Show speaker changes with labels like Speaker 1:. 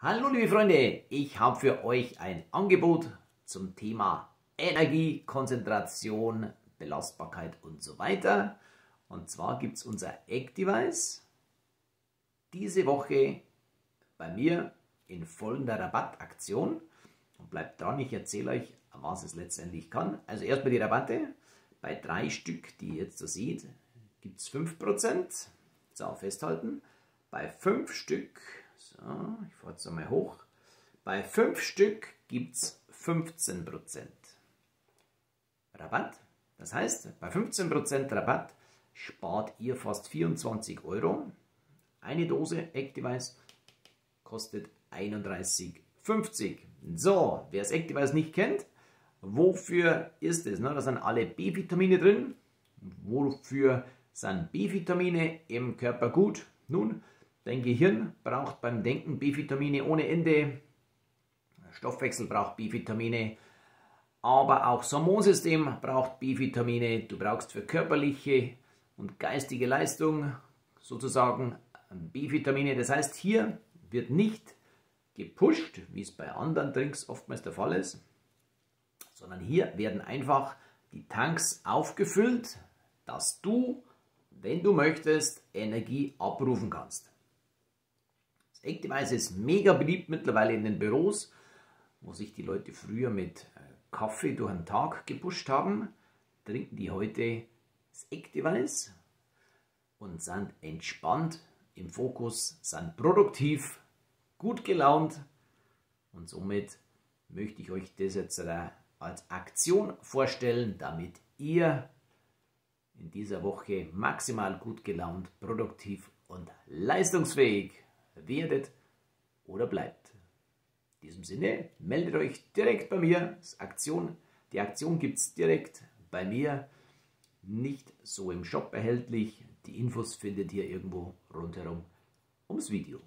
Speaker 1: Hallo liebe Freunde, ich habe für euch ein Angebot zum Thema Energie, Konzentration, Belastbarkeit und so weiter. Und zwar gibt es unser Egg-Device diese Woche bei mir in folgender Rabattaktion. Und bleibt dran, ich erzähle euch, was es letztendlich kann. Also erstmal die Rabatte. Bei drei Stück, die ihr jetzt so seht, gibt es 5%. So, festhalten. Bei fünf Stück, so, jetzt einmal hoch. Bei fünf Stück gibt es 15% Rabatt. Das heißt, bei 15% Rabatt spart ihr fast 24 Euro. Eine Dose Activize kostet 31,50. So, wer das Activize nicht kennt, wofür ist es? Da sind alle B-Vitamine drin. Wofür sind B-Vitamine im Körper gut? Nun, dein Gehirn braucht beim Denken B-Vitamine ohne Ende. Stoffwechsel braucht B-Vitamine. Aber auch das Hormonsystem braucht B-Vitamine. Du brauchst für körperliche und geistige Leistung sozusagen B-Vitamine. Das heißt, hier wird nicht gepusht, wie es bei anderen Drinks oftmals der Fall ist, sondern hier werden einfach die Tanks aufgefüllt, dass du, wenn du möchtest, Energie abrufen kannst. Das Activize ist mega beliebt mittlerweile in den Büros, wo sich die Leute früher mit äh, Kaffee durch den Tag gepusht haben, trinken die heute das Activize und sind entspannt im Fokus, sind produktiv, gut gelaunt. Und somit möchte ich euch das jetzt als Aktion vorstellen, damit ihr in dieser Woche maximal gut gelaunt, produktiv und leistungsfähig werdet oder bleibt. In diesem Sinne, meldet euch direkt bei mir. Aktion, die Aktion gibt es direkt bei mir, nicht so im Shop erhältlich. Die Infos findet ihr irgendwo rundherum ums Video.